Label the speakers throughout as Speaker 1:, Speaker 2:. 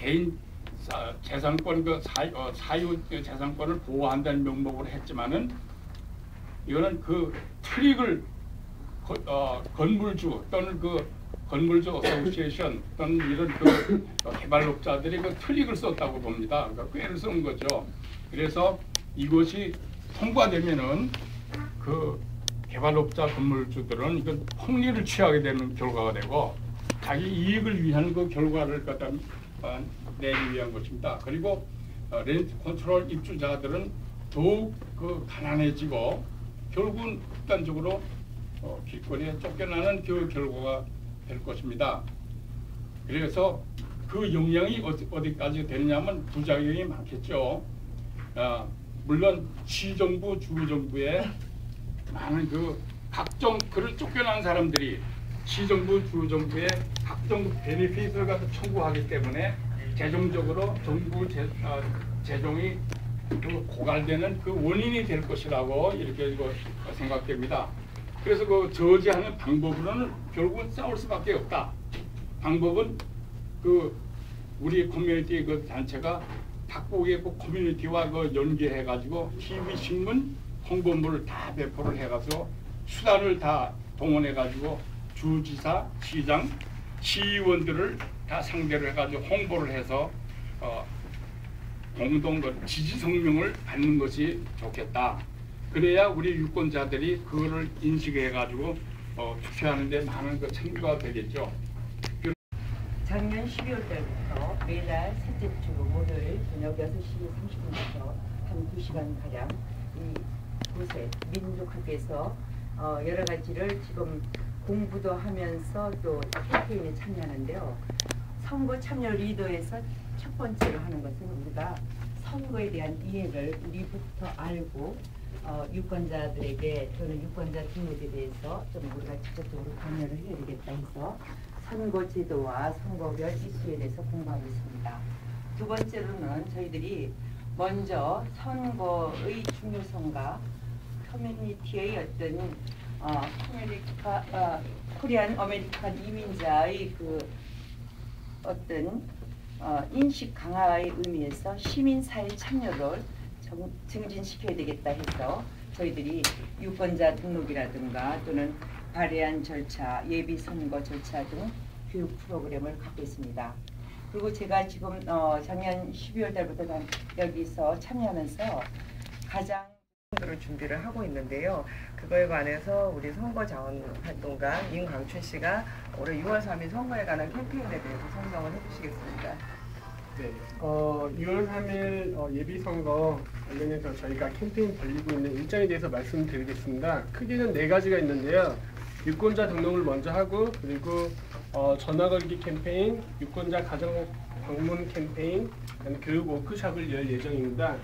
Speaker 1: 개인 사- 재산권 그 사, 어, 사유 재산권을 보호한다는 명목으로 했지만은 이거는 그 트릭을 거- 어, 건물주 또는 그 건물주 association 또는 이런 그 어, 개발업자들이 그 트릭을 썼다고 봅니다. 그러니까 꾀를 쓴 거죠. 그래서 이것이 통과되면은 그 개발업자 건물주들은 이건 폭리를 취하게 되는 결과가 되고 자기 이익을 위한 그 결과를 갖다 어, 내기 위한 것입니다. 그리고 어, 렌트 컨트롤 입주자들은 더욱 그 가난해지고 결국은 극단적으로 어, 길거리에 쫓겨나는 그 결과가 될 것입니다. 그래서 그 영향이 어디, 어디 까지 되느냐면 부작용이 많겠죠. 아, 물론 시정부, 주정부의 많은 그 각종 그를 쫓겨난 사람들이 시정부, 주정부의 각종 베네핏을 갖다 청구하기 때문에 재정적으로 정부 재, 어, 재정이 그 고갈되는 그 원인이 될 것이라고 이렇게 생각됩니다. 그래서 그 저지하는 방법으로는 결국은 싸울 수밖에 없다. 방법은 그 우리 커뮤니티 그 단체가 각국의 그 커뮤니티와 그 연계해 가지고 TV 신문 홍보물을 다 배포를 해 가서 수단을 다 동원해 가지고 주지사, 시장, 시의원들을 다 상대로 해가지고 홍보를 해서 어, 공동 그 지지 성명을 받는 것이 좋겠다. 그래야 우리 유권자들이 그거를 인식해 가지고 어, 투표하는데 많은 그 참고가 되겠죠.
Speaker 2: 작년 12월 달부터 매달 셋째 주 목요일 저녁 6시 30분부터 한 2시간 가량 이곳에 민족학교에서 어, 여러 가지를 지금 공부도 하면서 또 캠페인에 참여하는데요. 선거 참여 리더에서 첫 번째로 하는 것은 우리가 선거에 대한 이해를 우리부터 알고 어, 유권자들에게 또는 유권자 등록에 대해서 좀 우리가 직접적으로 관여를 해야 되겠다 해서 선거 제도와 선거별 이슈에 대해서 공부하고 있습니다. 두 번째로는 저희들이 먼저 선거의 중요성과 커뮤니티의 어떤 어, 커뮤니카, 어, Korean American 이민자의 그 어떤 어, 인식 강화의 의미에서 시민사회 참여를 정, 증진시켜야 되겠다 해서 저희들이 유권자 등록이라든가 또는 발의안 절차, 예비 선거 절차 등 교육 프로그램을 갖고 있습니다. 그리고 제가 지금 어, 작년 12월 달부터 난 여기서 참여하면서 가장
Speaker 3: 를 준비를 하고 있는데요. 그거에 관해서 우리 선거자원활동가 임광춘 씨가 올해 6월 3일 선거에 관한 캠페인에 대해서 설명을 해주시겠습니다.
Speaker 4: 네, 어, 6월 3일 어, 예비선거 관련해서 저희가 캠페인 벌리고 있는 일정에 대해서 말씀드리겠습니다. 크게는 네 가지가 있는데요. 유권자 등록을 먼저 하고 그리고 어, 전화 걸기 캠페인, 유권자 가정 방문 캠페인, 교육 워크숍을 열 예정입니다.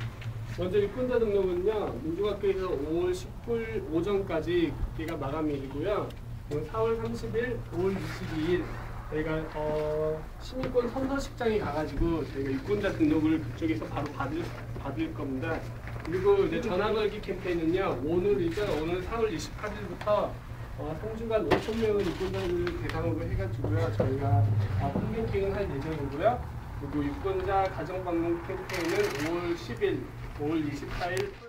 Speaker 4: 먼저 유권자 등록은요 민주학교에서 5월 19일 오전까지 그때가 마감일이고요. 오늘 4월 30일, 5월 22일 저희가 어, 시민권 선서식장에 가가지고 저희가 유권자 등록을 그쪽에서 바로 받을 받을 겁니다. 그리고 이제 전화 걸기 캠페인은요 오늘이죠 오늘 4월 28일부터 어, 3주간 5천 명의 유권자들을 대상으로 해가지고요 저희가 어, 홈뱅킹을 할 예정이고요. 그리고 유권자 가정 방문 캠페인은 5월 10일, 5월 24일.